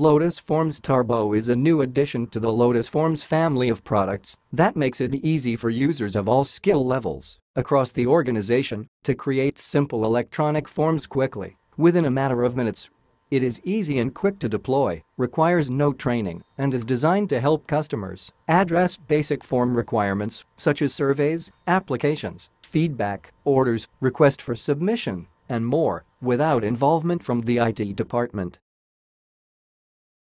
Lotus Forms Turbo is a new addition to the Lotus Forms family of products that makes it easy for users of all skill levels across the organization to create simple electronic forms quickly, within a matter of minutes. It is easy and quick to deploy, requires no training, and is designed to help customers address basic form requirements such as surveys, applications, feedback, orders, request for submission, and more without involvement from the IT department.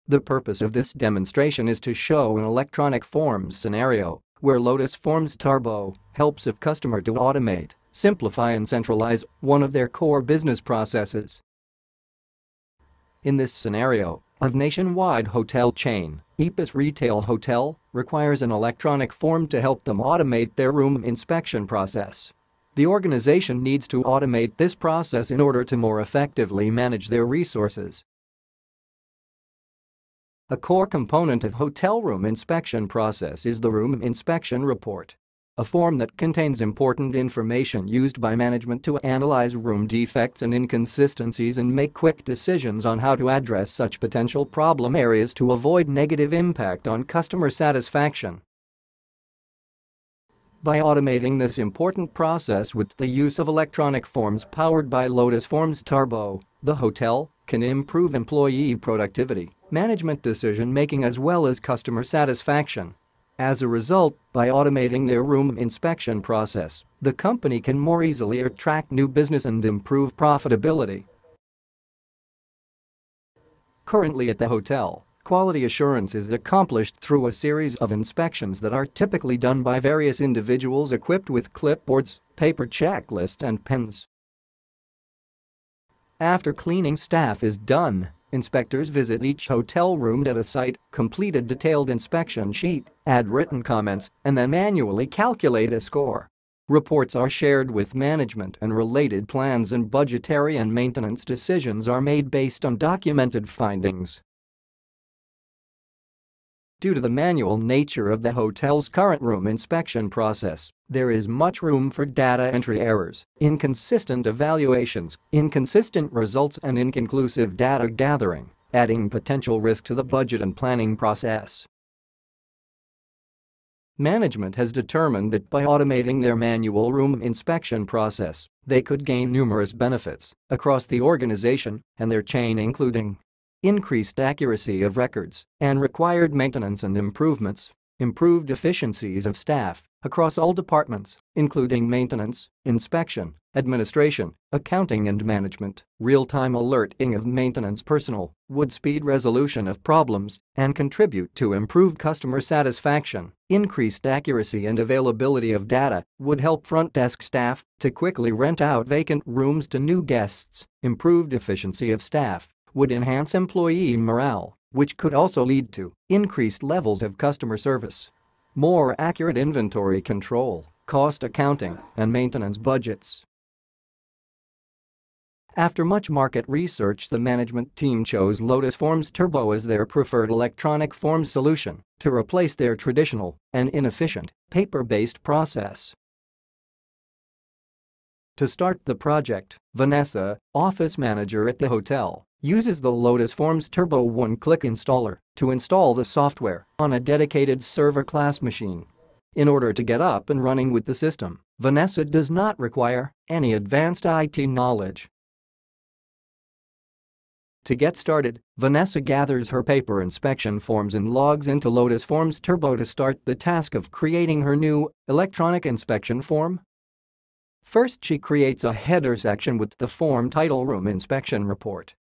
The purpose of this demonstration is to show an electronic forms scenario where Lotus Forms Turbo helps a customer to automate, simplify and centralize one of their core business processes. In this scenario, a nationwide hotel chain, Epos Retail Hotel, requires an electronic form to help them automate their room inspection process. The organization needs to automate this process in order to more effectively manage their resources. A core component of hotel room inspection process is the room inspection report, a form that contains important information used by management to analyze room defects and inconsistencies and make quick decisions on how to address such potential problem areas to avoid negative impact on customer satisfaction. By automating this important process with the use of electronic forms powered by Lotus Forms Turbo, the hotel can improve employee productivity, management decision-making as well as customer satisfaction. As a result, by automating their room inspection process, the company can more easily attract new business and improve profitability. Currently at the hotel, quality assurance is accomplished through a series of inspections that are typically done by various individuals equipped with clipboards, paper checklists and pens. After cleaning staff is done, inspectors visit each hotel room at a site, complete a detailed inspection sheet, add written comments, and then manually calculate a score. Reports are shared with management and related plans and budgetary and maintenance decisions are made based on documented findings. Due to the manual nature of the hotel's current room inspection process, there is much room for data entry errors, inconsistent evaluations, inconsistent results and inconclusive data gathering, adding potential risk to the budget and planning process. Management has determined that by automating their manual room inspection process, they could gain numerous benefits across the organization and their chain including increased accuracy of records, and required maintenance and improvements, improved efficiencies of staff across all departments, including maintenance, inspection, administration, accounting and management, real-time alerting of maintenance personnel, would speed resolution of problems and contribute to improved customer satisfaction. Increased accuracy and availability of data would help front desk staff to quickly rent out vacant rooms to new guests, improved efficiency of staff, would enhance employee morale, which could also lead to increased levels of customer service, more accurate inventory control, cost accounting, and maintenance budgets. After much market research the management team chose Lotus Forms Turbo as their preferred electronic forms solution to replace their traditional and inefficient paper-based process. To start the project, Vanessa, office manager at the hotel, uses the Lotus Forms Turbo one-click installer to install the software on a dedicated server-class machine. In order to get up and running with the system, Vanessa does not require any advanced IT knowledge. To get started, Vanessa gathers her paper inspection forms and logs into Lotus Forms Turbo to start the task of creating her new electronic inspection form. First she creates a header section with the form title Room Inspection Report.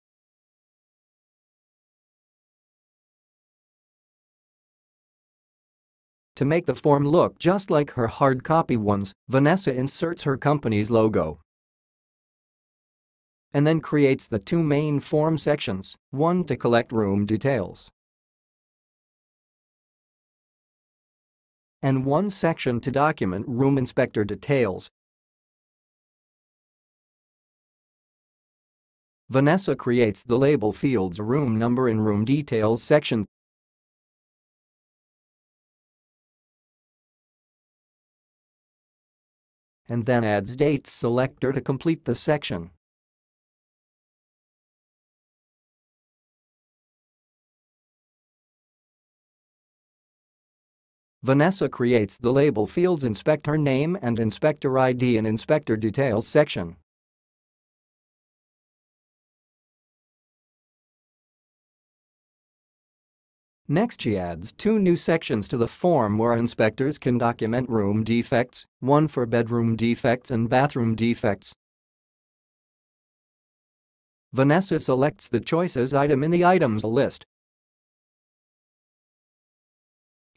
To make the form look just like her hard copy ones, Vanessa inserts her company's logo. And then creates the two main form sections, one to collect room details. And one section to document room inspector details. Vanessa creates the label fields room number and room details section and then adds date selector to complete the section. Vanessa creates the label fields inspector name and inspector ID in inspector details section. Next she adds two new sections to the form where inspectors can document room defects, one for bedroom defects and bathroom defects. Vanessa selects the choices item in the items list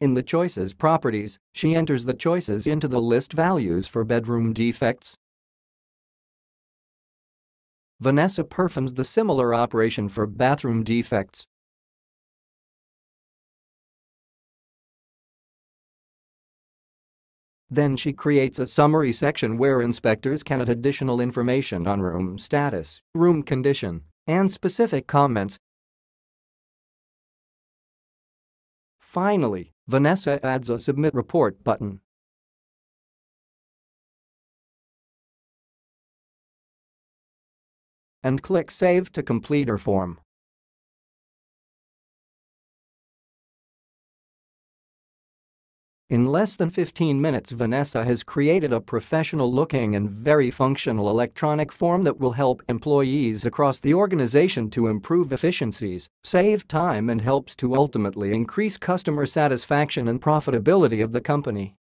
In the Choices properties, she enters the choices into the list values for bedroom defects. Vanessa performs the similar operation for bathroom defects. Then she creates a summary section where inspectors can add additional information on room status, room condition, and specific comments. Finally, Vanessa adds a Submit Report button. And click Save to complete her form. In less than 15 minutes Vanessa has created a professional-looking and very functional electronic form that will help employees across the organization to improve efficiencies, save time and helps to ultimately increase customer satisfaction and profitability of the company.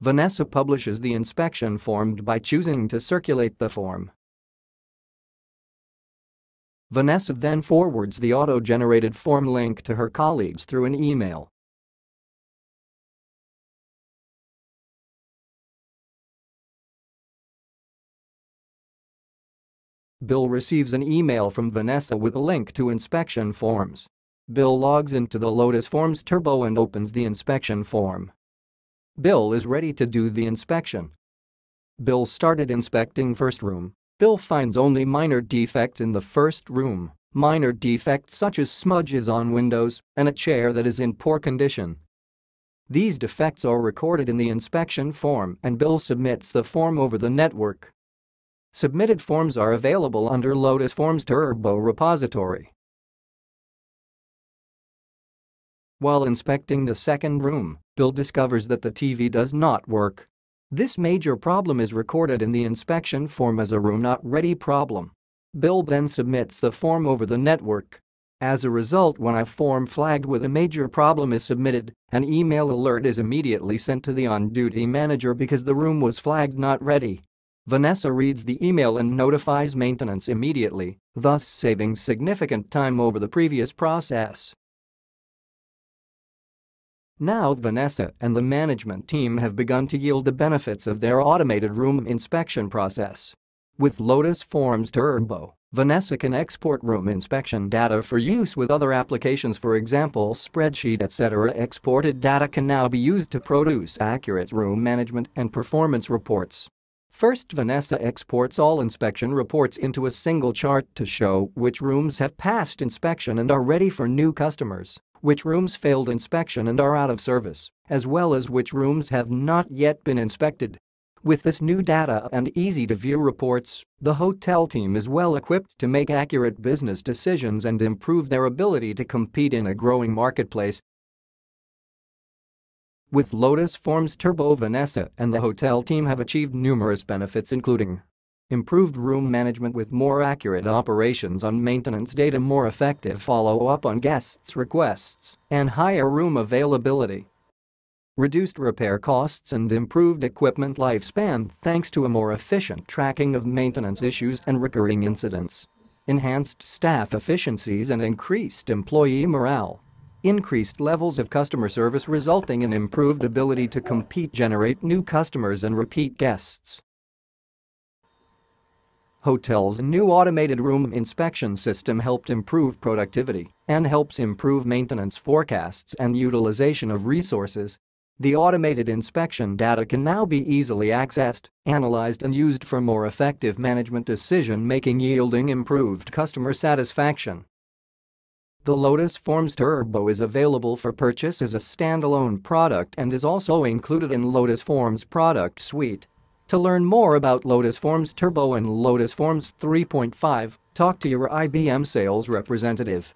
Vanessa publishes the inspection form by choosing to circulate the form. Vanessa then forwards the auto-generated form link to her colleagues through an email. Bill receives an email from Vanessa with a link to inspection forms. Bill logs into the Lotus Forms Turbo and opens the inspection form. Bill is ready to do the inspection. Bill started inspecting first room. Bill finds only minor defects in the first room, minor defects such as smudges on windows and a chair that is in poor condition. These defects are recorded in the inspection form and Bill submits the form over the network. Submitted forms are available under Lotus Forms Turbo repository. While inspecting the second room, Bill discovers that the TV does not work. This major problem is recorded in the inspection form as a room not ready problem. Bill then submits the form over the network. As a result when a form flagged with a major problem is submitted, an email alert is immediately sent to the on-duty manager because the room was flagged not ready. Vanessa reads the email and notifies maintenance immediately, thus saving significant time over the previous process. Now Vanessa and the management team have begun to yield the benefits of their automated room inspection process. With Lotus Forms Turbo, Vanessa can export room inspection data for use with other applications for example spreadsheet etc. Exported data can now be used to produce accurate room management and performance reports. First Vanessa exports all inspection reports into a single chart to show which rooms have passed inspection and are ready for new customers, which rooms failed inspection and are out of service, as well as which rooms have not yet been inspected. With this new data and easy-to-view reports, the hotel team is well equipped to make accurate business decisions and improve their ability to compete in a growing marketplace with Lotus Forms Turbo Vanessa and the hotel team have achieved numerous benefits including improved room management with more accurate operations on maintenance data more effective follow-up on guests' requests, and higher room availability. Reduced repair costs and improved equipment lifespan thanks to a more efficient tracking of maintenance issues and recurring incidents. Enhanced staff efficiencies and increased employee morale increased levels of customer service resulting in improved ability to compete generate new customers and repeat guests. Hotels' new automated room inspection system helped improve productivity and helps improve maintenance forecasts and utilization of resources. The automated inspection data can now be easily accessed, analyzed and used for more effective management decision-making yielding improved customer satisfaction. The Lotus Forms Turbo is available for purchase as a standalone product and is also included in Lotus Forms product suite. To learn more about Lotus Forms Turbo and Lotus Forms 3.5, talk to your IBM sales representative.